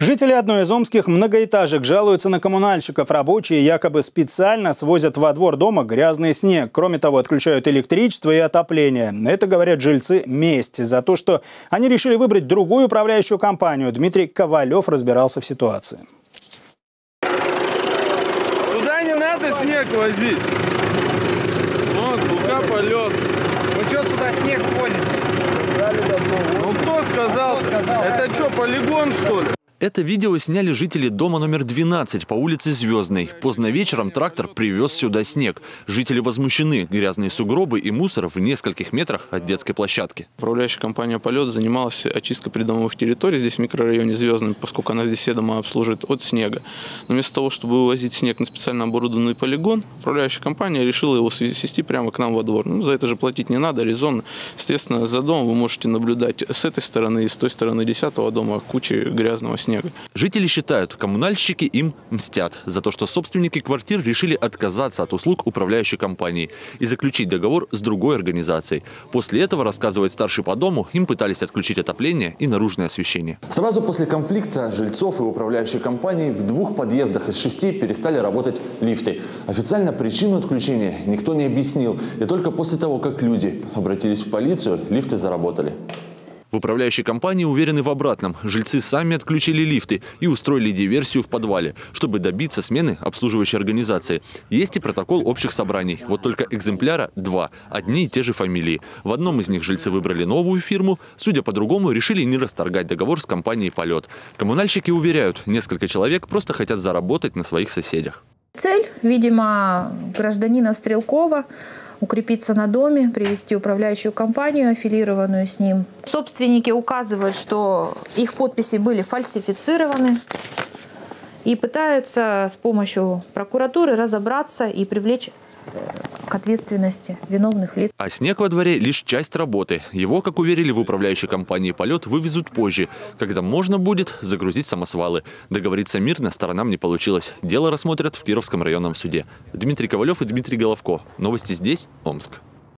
Жители одной из омских многоэтажек жалуются на коммунальщиков. Рабочие якобы специально свозят во двор дома грязный снег. Кроме того, отключают электричество и отопление. Это, говорят жильцы, месть за то, что они решили выбрать другую управляющую компанию. Дмитрий Ковалев разбирался в ситуации. Сюда не надо снег возить. Вот, лука полет. Вы что сюда снег свозите? Ну кто сказал? Кто сказал? Это что, полигон что ли? Это видео сняли жители дома номер 12 по улице Звездной. Поздно вечером трактор привез сюда снег. Жители возмущены. Грязные сугробы и мусор в нескольких метрах от детской площадки. Управляющая компания «Полет» занималась очисткой придомовых территорий здесь, в микрорайоне Звездный, поскольку она здесь все дома обслуживает от снега. Но вместо того, чтобы вывозить снег на специально оборудованный полигон, управляющая компания решила его свести прямо к нам во двор. Ну, за это же платить не надо, резонно. Естественно, за домом вы можете наблюдать с этой стороны и с той стороны 10 дома кучи грязного снега снега. Жители считают, коммунальщики им мстят за то, что собственники квартир решили отказаться от услуг управляющей компании и заключить договор с другой организацией. После этого, рассказывает старший по дому, им пытались отключить отопление и наружное освещение. Сразу после конфликта жильцов и управляющей компании в двух подъездах из шести перестали работать лифты. Официально причину отключения никто не объяснил. И только после того, как люди обратились в полицию, лифты заработали. В управляющей компании уверены в обратном. Жильцы сами отключили лифты и устроили диверсию в подвале, чтобы добиться смены обслуживающей организации. Есть и протокол общих собраний. Вот только экземпляра два. Одни и те же фамилии. В одном из них жильцы выбрали новую фирму. Судя по другому, решили не расторгать договор с компанией «Полет». Коммунальщики уверяют, несколько человек просто хотят заработать на своих соседях. Цель, видимо, гражданина Стрелкова укрепиться на доме, привести управляющую компанию, аффилированную с ним. Собственники указывают, что их подписи были фальсифицированы и пытаются с помощью прокуратуры разобраться и привлечь к ответственности виновных лиц. А снег во дворе – лишь часть работы. Его, как уверили в управляющей компании «Полет», вывезут позже, когда можно будет загрузить самосвалы. Договориться мирно сторонам не получилось. Дело рассмотрят в Кировском районном суде. Дмитрий Ковалев и Дмитрий Головко. Новости здесь, Омск.